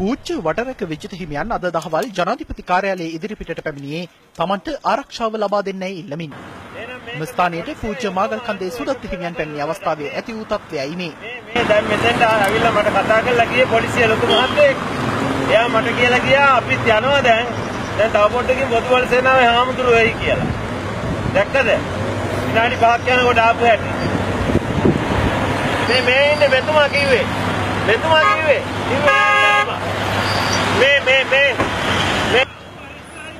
පූජ්‍ය වටරැක විජිත හිමියන් අද දහවල් ජනාධිපති කාර්යාලයේ ඉදිරිපිටට පැමිණියේ තමන්ට ආරක්ෂාව ලබා දෙන්නයි ඉල්ලමින්. එම ස්ථානයට පූජ්‍ය මාගල් කන්දේ සුදත් හිමියන් පැමිණි අවස්ථාවේ ඇති වූ තත්ත්වයයි මේ. මේ දැන් මෙතෙන්ට ඇවිල්ලා මට කතා කරලා ගියේ පොලිසිය ලොකු මහත්තයෙක්. එයා මට කියලා ගියා අපිත් යනවා දැන්. දැන් තව පොඩ්ඩකින් බොදුවල සේනාවේ හාමුදුරුවෝ එයි කියලා. දැක්කද? විනාඩි 5ක් යනකොට ආපු හැටි. මේ මේ ඉන්නේ මෙතුමා කිව්වේ. මෙතුමා කිව්වේ. කිව්වේ මේ මේ මේ මේ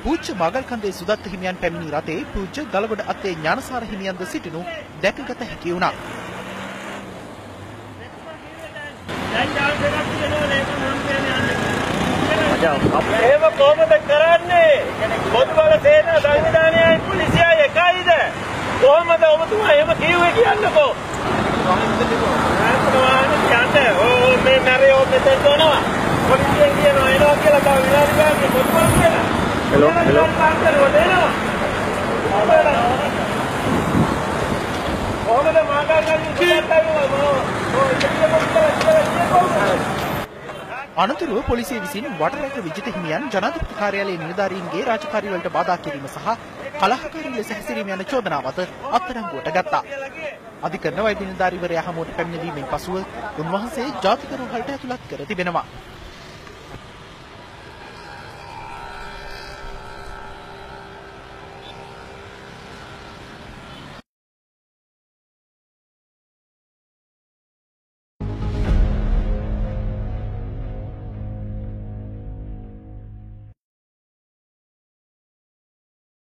පූජ්‍ය මාගල් කන්දේ සුදත් හිමියන් පැමිණි රටේ පූජ්‍ය ගලගොඩ අත්තේ ඥානසාර හිමියන්ද සිටිනු දැකගත හැකි වුණා. එහෙම කොහොමද කරන්නේ? පොදුබල සේනා සංවිධානයයි පොලිසියයි එකයිද? කොහොමද ඔබතුමා එහෙම කිව්වේ කියන්නකෝ? කියන්නේ ඕ මේ මැරේ ඕ මෙතෙන් යනවා. පොලිසියෙන් එනවා කියලා තව විනාඩි ගානක් පොදුබල කියලා. හෙලෝ හෙලෝ කොහොමද මාගා ගන්නේ? අනතුරුව පොලිසිය විසින් වටරැක විජිත හිමියන් ජනාධිපති කාර්යාලයේ නිලධාරීන්ගේ රාජකාරී වලට බාධා කිරීම සහ කලහකාරී ලෙස හැසිරීම යන චෝදනාව අත අත්අඩංගුවට ගත්තා. අධිකරණ වෛද්‍ය නිලධාරීවරයා හමුවට පැමිණීමෙන් පසුව උන්වහන්සේ ජාතික රෝහලට ඇතුළත් කර තිබෙනවා.